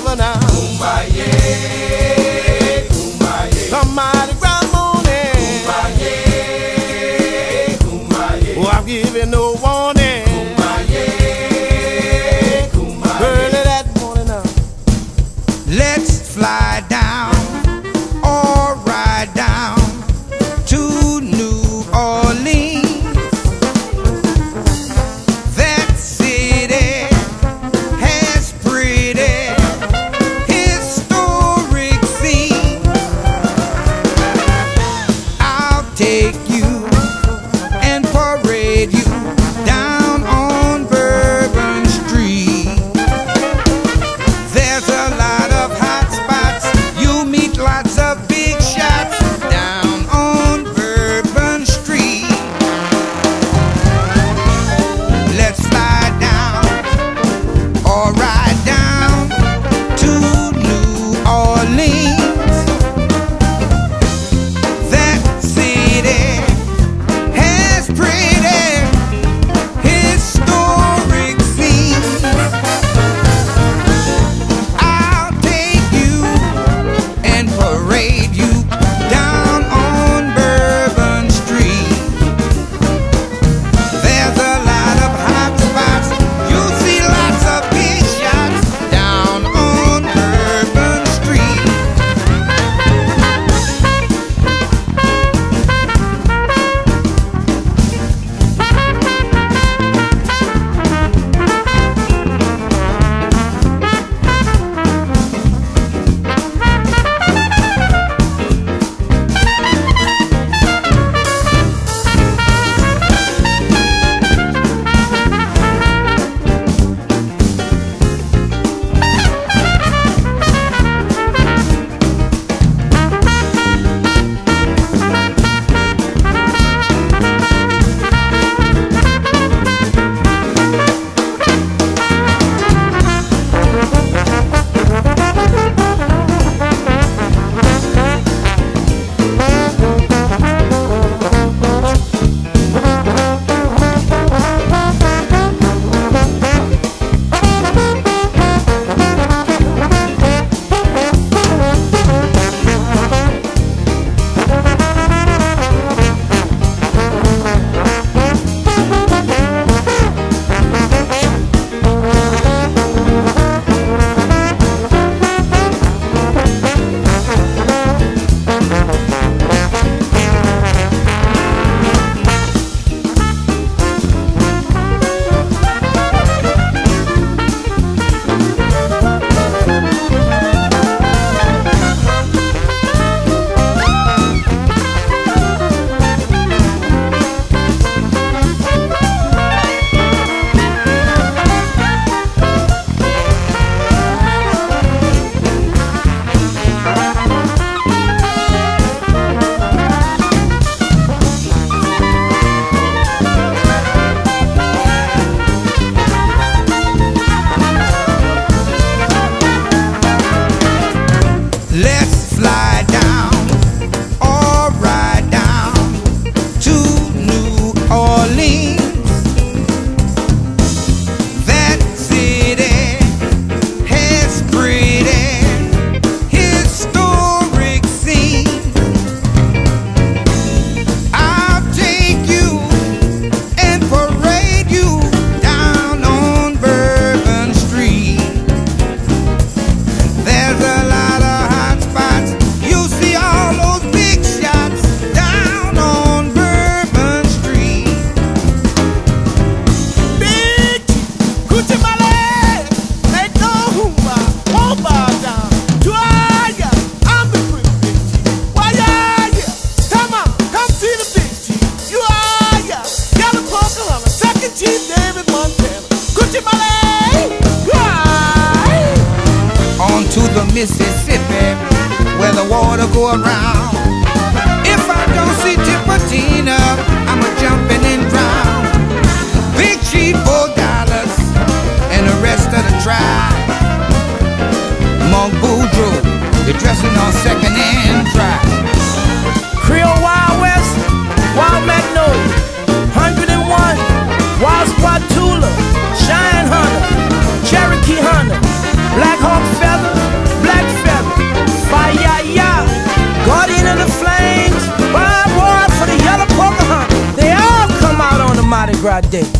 river now. Kumbaya, kumbaya. Somebody grab money. Kumbaya, kumbaya. Oh, I'm giving no warning. better Mississippi where the water go around. If I don't see Tipitina, I'm a jumping and drown. Big Chief four dollars and the rest of the tribe. Monk Boudreaux, they're dressing on second. Grande.